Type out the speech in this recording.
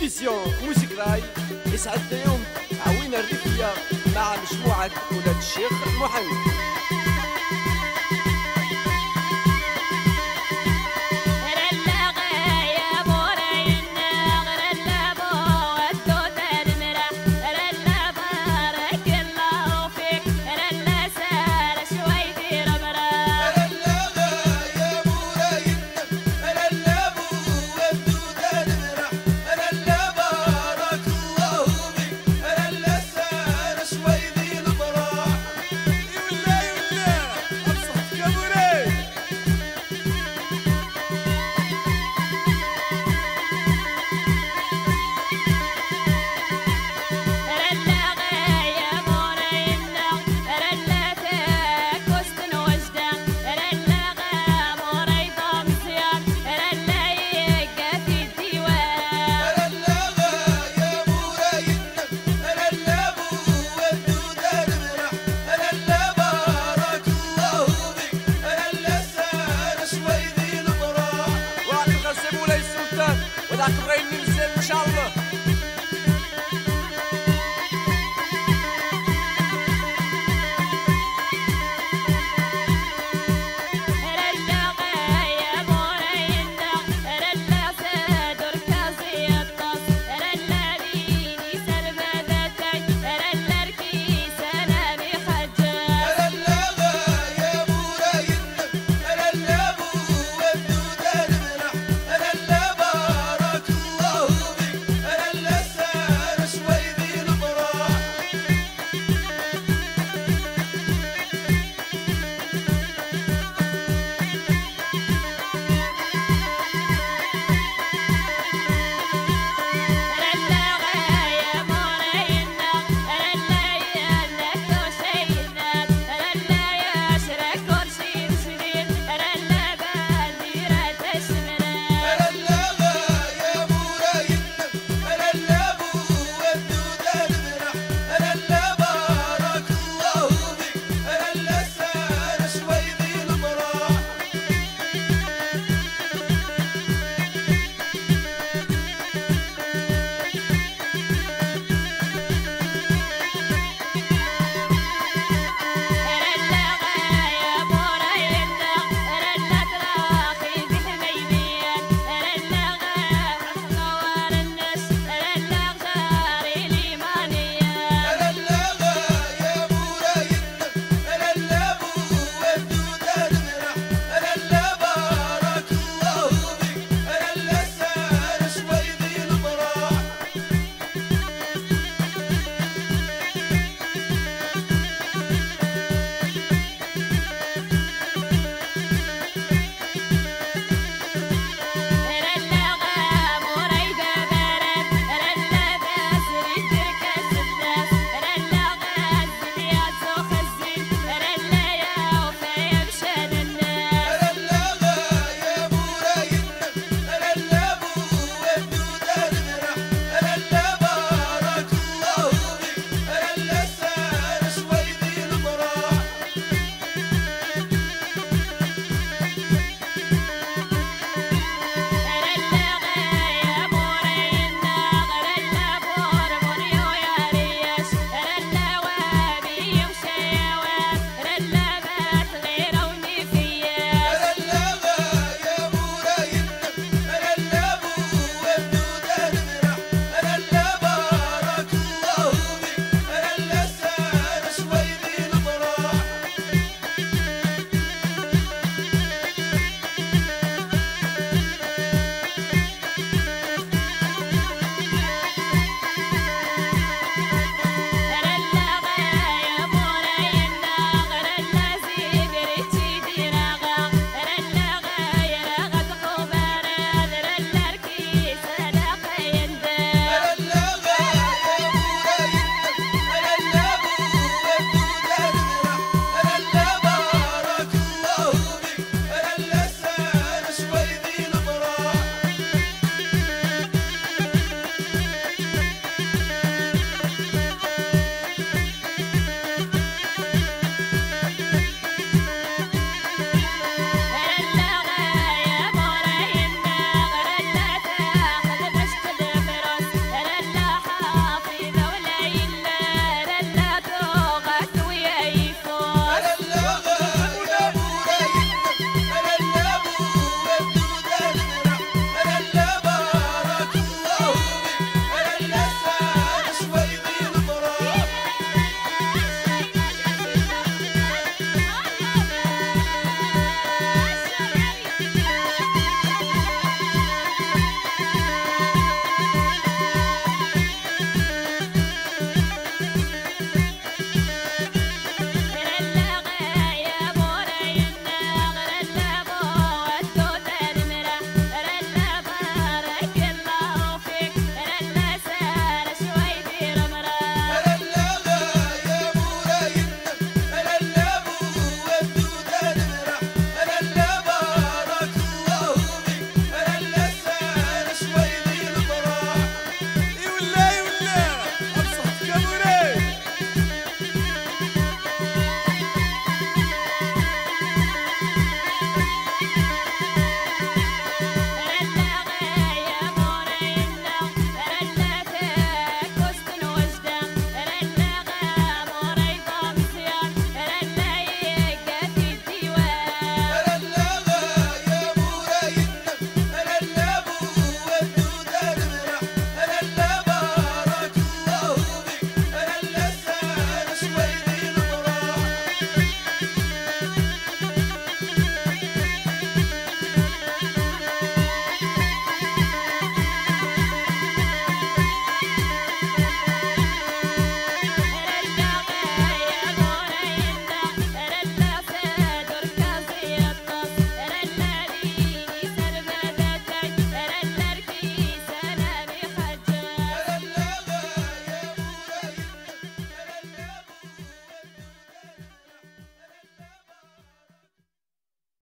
إديسيون موسيك راي يسعدنا يوم عوينا الريفية مع مجموعة ولاد الشيخ محمد